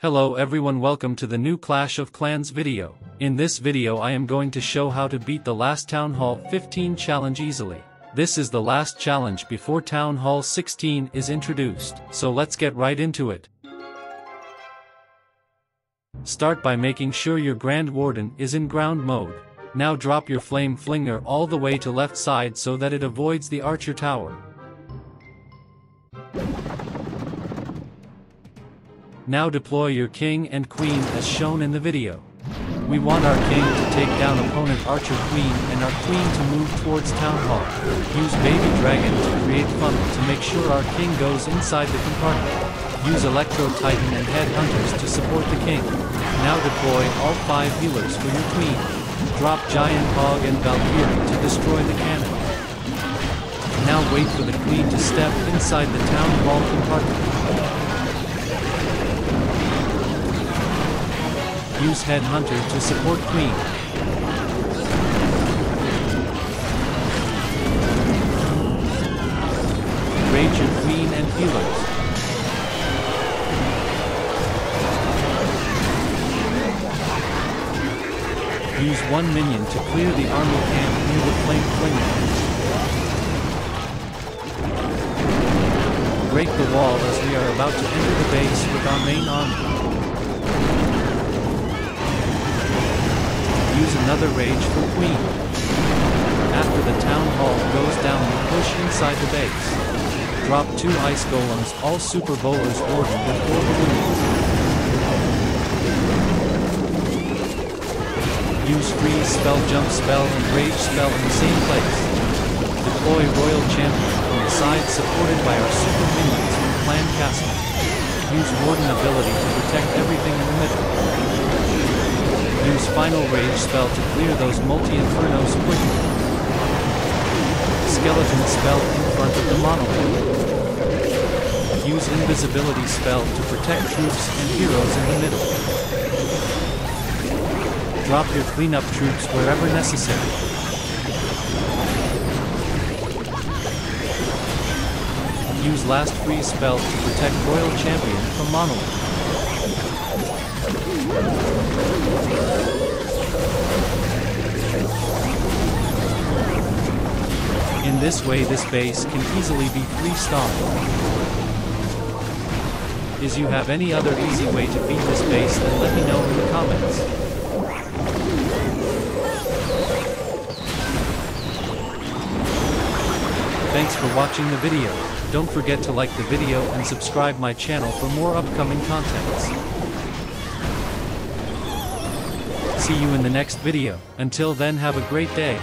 Hello everyone welcome to the new Clash of Clans video. In this video I am going to show how to beat the last Town Hall 15 challenge easily. This is the last challenge before Town Hall 16 is introduced, so let's get right into it. Start by making sure your Grand Warden is in ground mode. Now drop your Flame Flinger all the way to left side so that it avoids the Archer Tower. Now deploy your king and queen as shown in the video. We want our king to take down opponent archer queen and our queen to move towards town hall. Use baby dragon to create funnel to make sure our king goes inside the compartment. Use electro titan and headhunters to support the king. Now deploy all five healers for your queen. Drop giant hog and valkyrie to destroy the cannon. Now wait for the queen to step inside the town hall compartment. Use Headhunter to support Queen. Rage your Queen and healers. Use one minion to clear the army camp near the flame flinger. Break the wall as we are about to enter the base with our main armor. Another rage for Queen. After the town hall goes down push inside the base. Drop two ice golems all super bowlers ordered with four balloons. Use freeze spell jump spell and rage spell in the same place. Deploy royal champion on the side supported by our super minions from clan castle. Use warden ability to protect everything in the middle. Final Rage spell to clear those multi-infernos quickly. Skeleton spell in front of the monolith. Use Invisibility spell to protect troops and heroes in the middle. Drop your cleanup troops wherever necessary. Use last freeze spell to protect Royal Champion from Monolith. In this way this base can easily be three-starred. Is you have any other easy way to beat this base then let me know in the comments. Thanks for watching the video. Don't forget to like the video and subscribe my channel for more upcoming contents. See you in the next video. Until then have a great day.